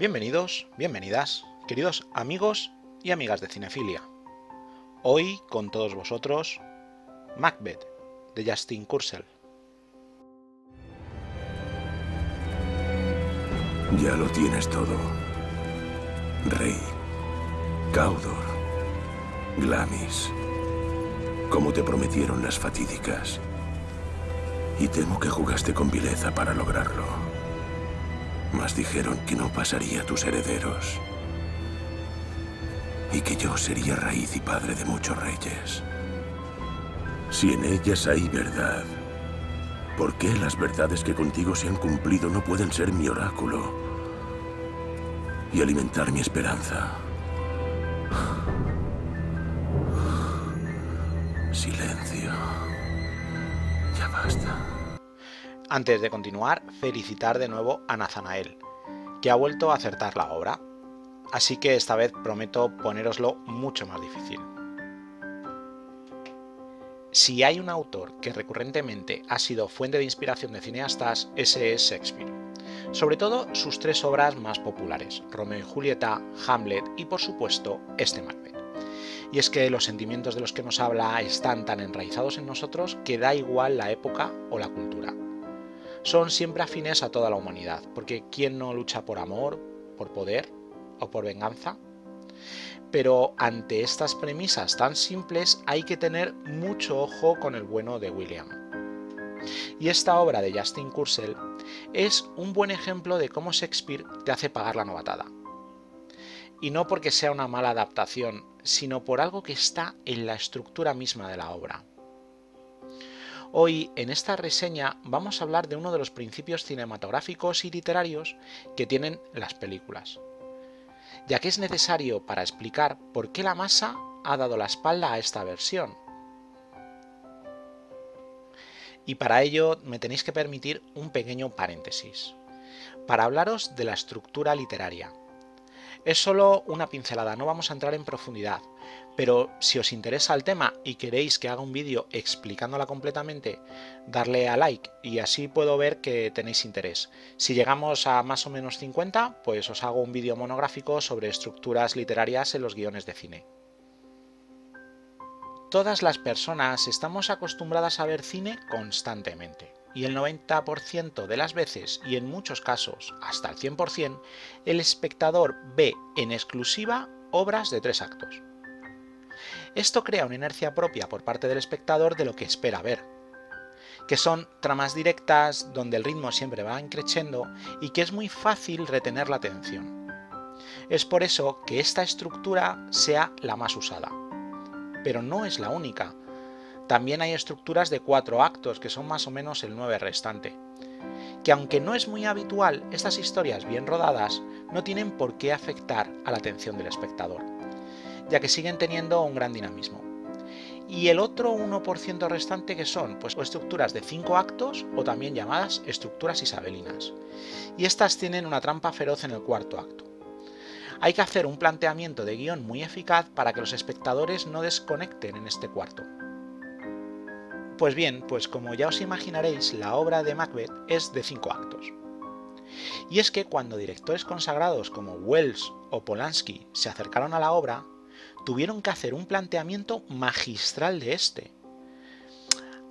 Bienvenidos, bienvenidas, queridos amigos y amigas de Cinefilia. Hoy con todos vosotros, Macbeth de Justin Kurzel. Ya lo tienes todo. Rey, Caudor, Glamis, como te prometieron las fatídicas. Y temo que jugaste con vileza para lograrlo. Mas dijeron que no pasaría a tus herederos. Y que yo sería raíz y padre de muchos reyes. Si en ellas hay verdad, ¿por qué las verdades que contigo se han cumplido no pueden ser mi oráculo y alimentar mi esperanza? Silencio. Ya basta. Antes de continuar, felicitar de nuevo a Nathanael, que ha vuelto a acertar la obra. Así que esta vez prometo ponéroslo mucho más difícil. Si hay un autor que recurrentemente ha sido fuente de inspiración de cineastas, ese es Shakespeare. Sobre todo sus tres obras más populares, Romeo y Julieta, Hamlet y por supuesto este Macbeth. Y es que los sentimientos de los que nos habla están tan enraizados en nosotros que da igual la época o la cultura. Son siempre afines a toda la humanidad, porque ¿quién no lucha por amor, por poder o por venganza? Pero ante estas premisas tan simples hay que tener mucho ojo con el bueno de William. Y esta obra de Justin Kurzel es un buen ejemplo de cómo Shakespeare te hace pagar la novatada. Y no porque sea una mala adaptación, sino por algo que está en la estructura misma de la obra. Hoy, en esta reseña, vamos a hablar de uno de los principios cinematográficos y literarios que tienen las películas, ya que es necesario para explicar por qué la masa ha dado la espalda a esta versión. Y para ello me tenéis que permitir un pequeño paréntesis, para hablaros de la estructura literaria. Es solo una pincelada, no vamos a entrar en profundidad, pero si os interesa el tema y queréis que haga un vídeo explicándola completamente, darle a like y así puedo ver que tenéis interés. Si llegamos a más o menos 50, pues os hago un vídeo monográfico sobre estructuras literarias en los guiones de cine. Todas las personas estamos acostumbradas a ver cine constantemente y el 90% de las veces, y en muchos casos hasta el 100%, el espectador ve en exclusiva obras de tres actos. Esto crea una inercia propia por parte del espectador de lo que espera ver, que son tramas directas donde el ritmo siempre va increciendo y que es muy fácil retener la atención. Es por eso que esta estructura sea la más usada. Pero no es la única, también hay estructuras de cuatro actos, que son más o menos el 9 restante. Que aunque no es muy habitual, estas historias bien rodadas no tienen por qué afectar a la atención del espectador, ya que siguen teniendo un gran dinamismo. Y el otro 1% restante que son pues, estructuras de 5 actos o también llamadas estructuras isabelinas. Y estas tienen una trampa feroz en el cuarto acto. Hay que hacer un planteamiento de guion muy eficaz para que los espectadores no desconecten en este cuarto. Pues bien, pues como ya os imaginaréis, la obra de Macbeth es de cinco actos. Y es que cuando directores consagrados como Wells o Polanski se acercaron a la obra, tuvieron que hacer un planteamiento magistral de este,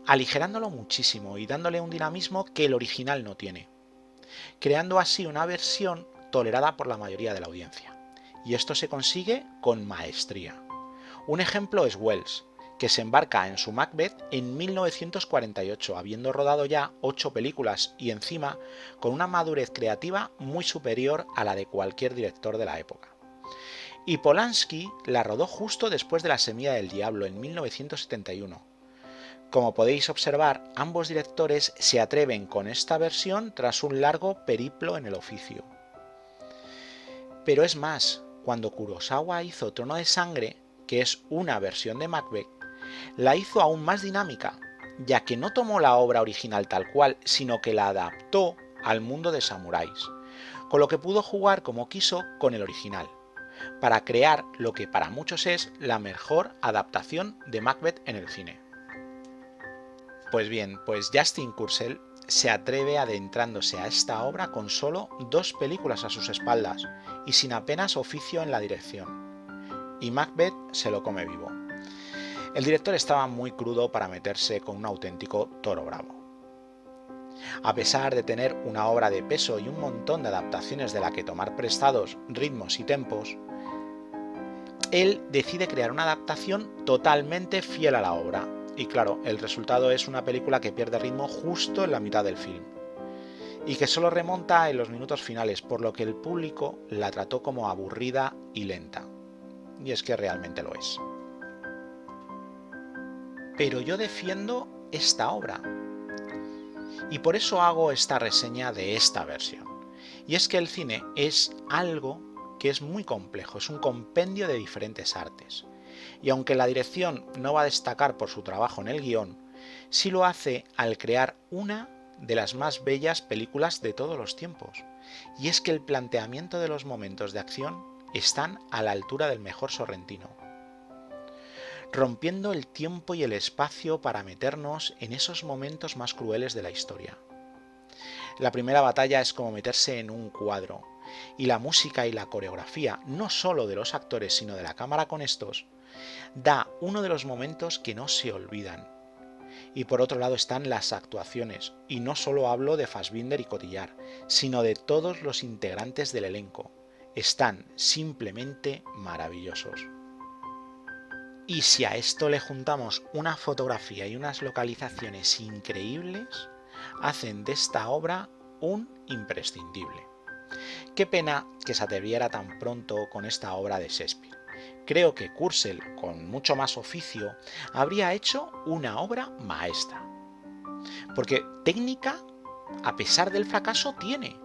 aligerándolo muchísimo y dándole un dinamismo que el original no tiene, creando así una versión tolerada por la mayoría de la audiencia. Y esto se consigue con maestría. Un ejemplo es Wells, que se embarca en su Macbeth en 1948, habiendo rodado ya ocho películas y encima con una madurez creativa muy superior a la de cualquier director de la época. Y Polanski la rodó justo después de La Semilla del Diablo en 1971. Como podéis observar, ambos directores se atreven con esta versión tras un largo periplo en el oficio. Pero es más, cuando Kurosawa hizo Trono de Sangre, que es una versión de Macbeth, la hizo aún más dinámica, ya que no tomó la obra original tal cual, sino que la adaptó al mundo de samuráis, con lo que pudo jugar como quiso con el original, para crear lo que para muchos es la mejor adaptación de Macbeth en el cine. Pues bien, pues Justin Kurzel se atreve adentrándose a esta obra con solo dos películas a sus espaldas y sin apenas oficio en la dirección. Y Macbeth se lo come vivo. El director estaba muy crudo para meterse con un auténtico toro bravo. A pesar de tener una obra de peso y un montón de adaptaciones de la que tomar prestados ritmos y tempos, él decide crear una adaptación totalmente fiel a la obra. Y claro, el resultado es una película que pierde ritmo justo en la mitad del film. Y que solo remonta en los minutos finales, por lo que el público la trató como aburrida y lenta. Y es que realmente lo es. Pero yo defiendo esta obra. Y por eso hago esta reseña de esta versión. Y es que el cine es algo que es muy complejo, es un compendio de diferentes artes. Y aunque la dirección no va a destacar por su trabajo en el guion, sí lo hace al crear una de las más bellas películas de todos los tiempos. Y es que el planteamiento de los momentos de acción están a la altura del mejor sorrentino. Rompiendo el tiempo y el espacio para meternos en esos momentos más crueles de la historia. La primera batalla es como meterse en un cuadro, y la música y la coreografía, no solo de los actores, sino de la cámara con estos, da uno de los momentos que no se olvidan. Y por otro lado están las actuaciones, y no solo hablo de Fassbinder y Cotillar, sino de todos los integrantes del elenco. Están simplemente maravillosos. Y si a esto le juntamos una fotografía y unas localizaciones increíbles, hacen de esta obra un imprescindible. Qué pena que se atreviera tan pronto con esta obra de Shakespeare. Creo que Kursel, con mucho más oficio, habría hecho una obra maestra. Porque técnica, a pesar del fracaso, tiene.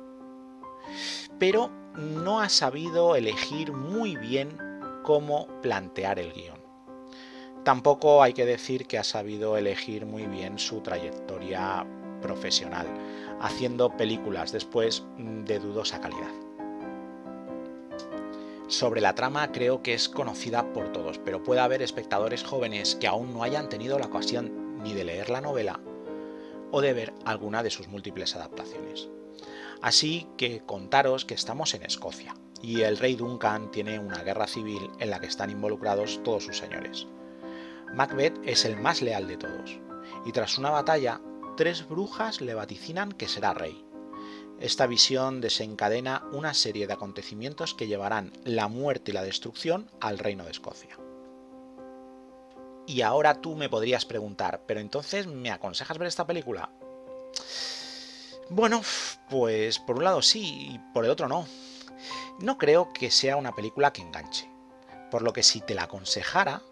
Pero no ha sabido elegir muy bien cómo plantear el guion. Tampoco hay que decir que ha sabido elegir muy bien su trayectoria profesional, haciendo películas después de dudosa calidad. Sobre la trama creo que es conocida por todos, pero puede haber espectadores jóvenes que aún no hayan tenido la ocasión ni de leer la novela o de ver alguna de sus múltiples adaptaciones. Así que contaros que estamos en Escocia y el rey Duncan tiene una guerra civil en la que están involucrados todos sus señores. Macbeth es el más leal de todos, y tras una batalla, tres brujas le vaticinan que será rey. Esta visión desencadena una serie de acontecimientos que llevarán la muerte y la destrucción al reino de Escocia. Y ahora tú me podrías preguntar, ¿pero entonces me aconsejas ver esta película? Bueno, pues por un lado sí y por el otro no. No creo que sea una película que enganche. Por lo que si te la aconsejara,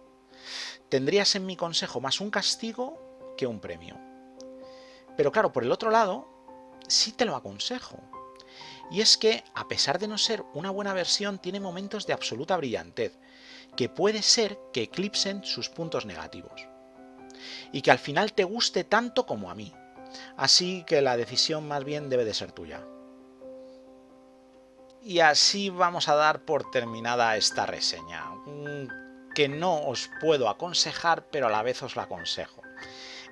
tendrías en mi consejo más un castigo que un premio. Pero claro, por el otro lado, sí te lo aconsejo. Y es que, a pesar de no ser una buena versión, tiene momentos de absoluta brillantez, que puede ser que eclipsen sus puntos negativos. Y que al final te guste tanto como a mí. Así que la decisión más bien debe de ser tuya. Y así vamos a dar por terminada esta reseña, que no os puedo aconsejar, pero a la vez os la aconsejo.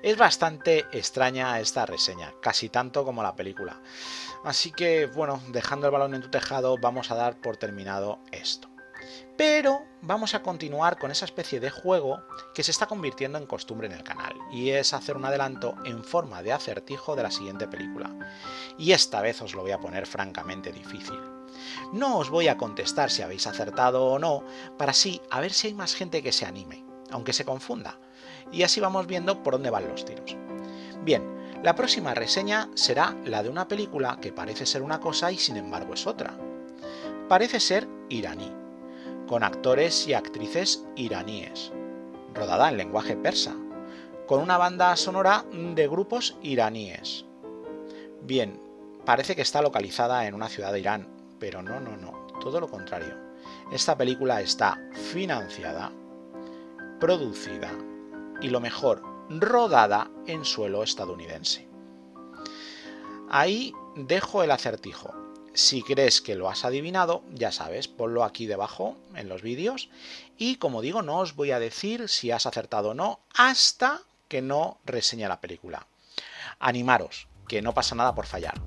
Es bastante extraña esta reseña, casi tanto como la película. Así que, bueno, dejando el balón en tu tejado, vamos a dar por terminado esto. Pero vamos a continuar con esa especie de juego que se está convirtiendo en costumbre en el canal, y es hacer un adelanto en forma de acertijo de la siguiente película. Y esta vez os lo voy a poner francamente difícil. No os voy a contestar si habéis acertado o no, para así a ver si hay más gente que se anime, aunque se confunda y así vamos viendo por dónde van los tiros. Bien, la próxima reseña será la de una película que parece ser una cosa y sin embargo es otra. Parece ser iraní, con actores y actrices iraníes, rodada en lenguaje persa, con una banda sonora de grupos iraníes. Bien, parece que está localizada en una ciudad de Irán, pero no, no, no, todo lo contrario. Esta película está financiada, producida, y lo mejor, rodada en suelo estadounidense. Ahí dejo el acertijo. Si crees que lo has adivinado, ya sabes, ponlo aquí debajo en los vídeos. Y como digo, no os voy a decir si has acertado o no hasta que no reseñe la película. Animaros, que no pasa nada por fallar.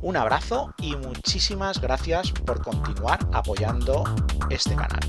Un abrazo y muchísimas gracias por continuar apoyando este canal.